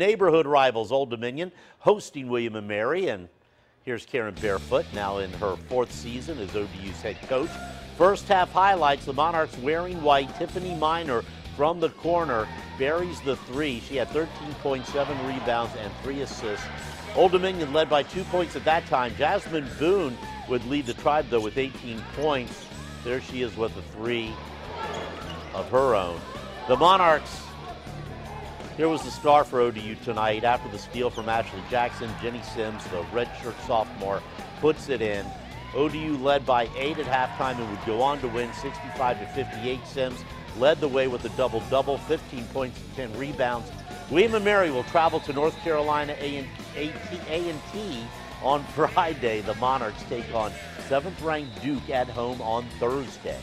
Neighborhood rivals Old Dominion hosting William and Mary and here's Karen Barefoot now in her fourth season as ODU's head coach. First half highlights the Monarchs wearing white. Tiffany Miner from the corner buries the three. She had 13.7 rebounds and three assists. Old Dominion led by two points at that time. Jasmine Boone would lead the tribe though with 18 points. There she is with a three of her own. The Monarchs here was the star for ODU tonight after the steal from Ashley Jackson. Jennie Simms, the redshirt sophomore, puts it in. ODU led by eight at halftime and would go on to win 65 to 58. Simms led the way with a double double, 15 points and 10 rebounds. William and Mary will travel to North Carolina A&T on Friday. The Monarchs take on seventh-ranked Duke at home on Thursday.